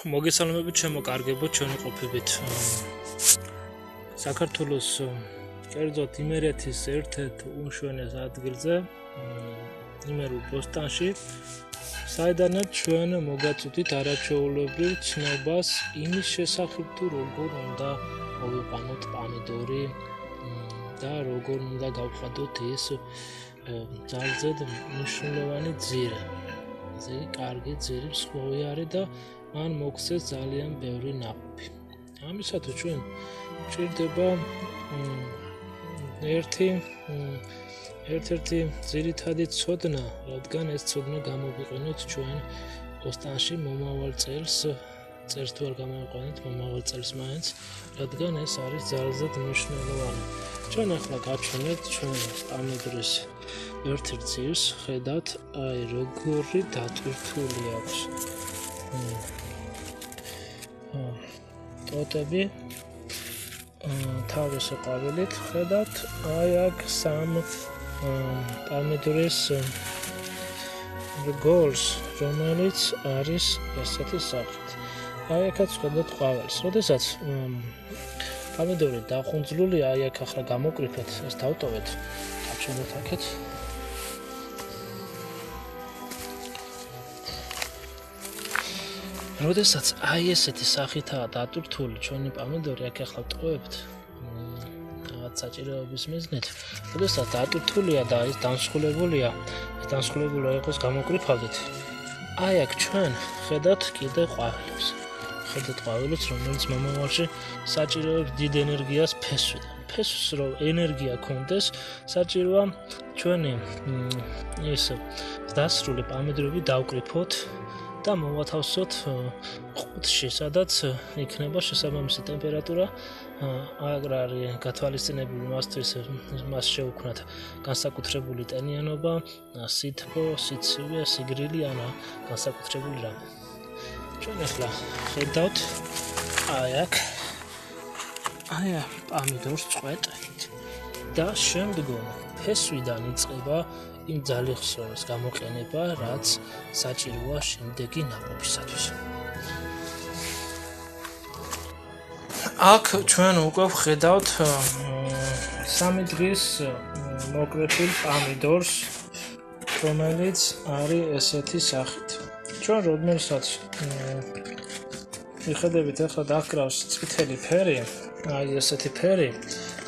მოგესალმებით ჩემო კარგებო, ჩვენი ყოფებით საქართველოს კერძოდ იმერეთის ერთ-ერთ უშვენეს ადგილზე, იმერულ ბოსტანში, საიდანაც ჩვენ მოგაწვდით არაჩვეულებრივ ცნობას იმის შესახებ, თუ როგორ უნდა მოვიყვანოთ პამიდორი და როგორ უნდა გავხადოთ ეს ძალზედ მნიშვნელოვანი ძირა. ზე კარგი ძირი მსხვილი არის და მან მოგცეს ძალიან ბევრი ნაყოფი. ამისათვის ჩვენ ჭირდება ერთი ერთ-ერთი ძირითადი ცოდნა, რადგან ეს ცოდნა გამოვიყენოთ ჩვენ ოსტანში მომავალ წელს წერს თუ არ გამოვიყენოთ მომავალ წელს მაინც, რადგან ეს არის ძალზედ მნიშვნელოვანი. ჩვენ ახლა გაჩვენებთ ჩვენ პამედრის ერთ-ერთ ძირს, ხედავთ აი როგორი დატვირთული აქვს. ტოტები თავის ყვავილით ხედავთ აი აქ სამ პარმედურის რგოლს რომელიც არის ესეთი სახით. აი აქაც ხედავთ ყვავილს. როდესაც პარმედური დახუნძლულია აი აქ ახლა გამოკრიფეთ ეს დავტოვეთ. გაჩვენოთ აქეთ როდესაც აი ესეთი სახითაა დატვირთული ჩვენი პომიდორი აქ ახლა ტყუებთ რაღაც საჭიროების მიზნით როდესაც დატვირთულია და ის დამსხულებულია ეს დამსხულებული იყოს გამოკრიფავდით აი აქ ჩვენ ხედავთ კიდე ყვავილებს. ხედავთ ყვავილებს რომელიც მომავალში საჭიროებს დიდ ენერგიას ფესვიდან ფესვს რო ენერგია კონდეს საჭიროა ჩვენი ეს დასრული პომიდორები დავკრიფოთ და მოვათავსოთ ყუთში, სადაც იქნება შესაბამისი ტემპერატურა. აგრ არის გათვალისწინებული მასთვის მას შეუქმნათ განსაკუთრებული ტენიანობა, სითბო, სიცივე, სიგრილი ან განსაკუთრებული რამე. ჩვენ ახლა ხედავთ აი აქ აი აქ პამიდორს წვეტით და შემდგომ ფესვიდან იწყება იმ ძალიხსოვნის გამოყენება, რაც საჭიროა შემდეგი ნაყოფისათვის. აქ ჩვენ უკვე ვხედავთ სამი დღის მოკრეფილ პამიდორს, რომელიც არის ესეთი სახით. ჩვენ როდესაც მიხედებით ახლა დაკრავს წითელი ფერი, აი ესეთი ფერი,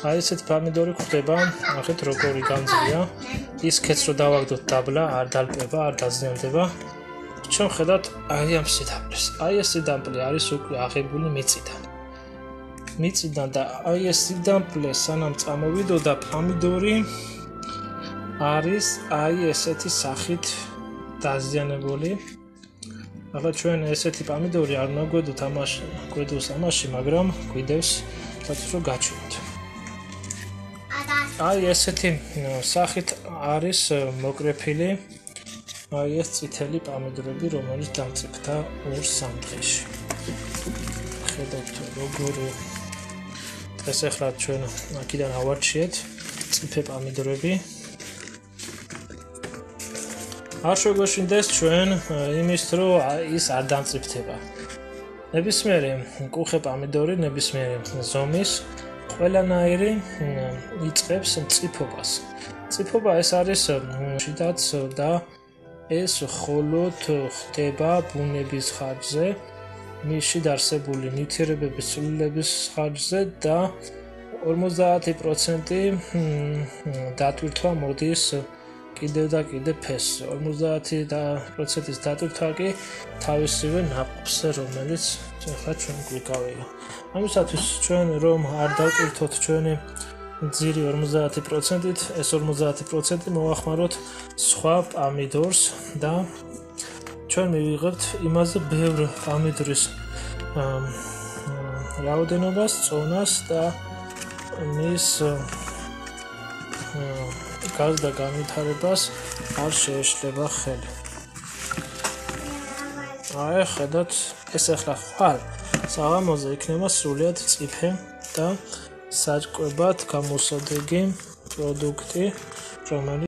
აი ესეთ პამიდორი ხდება, ახეთ როგორი განძია. ის კეთს რო დავაგდოთ დაბლა, არ დალპება, არ დაზიანდება. ჩვენ ხედავთ აი ამ სიტამპლეს. აი ეს სიტამპლე არის უკვე აღებული მიწიდან. მიწიდან და აი ეს სიტამპლე სანამ წამოვიდოდა პამიდორი არის აი ესეთი სახით დაზიანებული. ახლა ჩვენ ესეთი პამიდორი არ ნაგვედოთ ამაში, გვედოს ამაში, მაგრამ გვიდევს თვითონ რომ გაჩვენოთ. აი ესეთი სახით არის მოკრეფილი აი ეს წითელი პამიდრები რომელიც დამწიფდა ორ სამ დღეში ხედავთ როგორი. ეს ახლა ჩვენ აქედან ავარჩიეთ წიფე პამიდრები არ შეგვეშინდეს ჩვენ იმის რომ ის არ დამწიფდება ნებისმიერი კუხე პამიდორი ნებისმიერი ზომის ყველანაირი იწებს მწიფობას. მწიფობა ეს არის შიდაც და ეს ხოლოდ ხდება ბუნების ხარჯზე, მისში დარსებული ნივთიერებების სულელების ხარჯზე და 50% დატვირთვა მოდის კიდევ და კიდევ ფეს 50 და პროცენტის დატვირთვა კი თავისივე ნაყოფს რომელიც ახლა ჩვენ გვიკავია. ამისათვის ჩვენ რომ არ დავტვირთოთ ჩვენი ძირი 50%-ით, ეს 50% მოახმაროთ სხვა პამიდორს და ჩვენ მივიღებთ იმაზე ბევრ პამიდორის რაოდენობას, წონას და მის გარდა განვითარებას არ შეეშლება ხელი. აი, ხედავთ, ეს ახლა ხვალ საღამოზე იქნება სრულიად წიფე და საჭკვებად გამოსადეგი პროდუქტი, რომელიც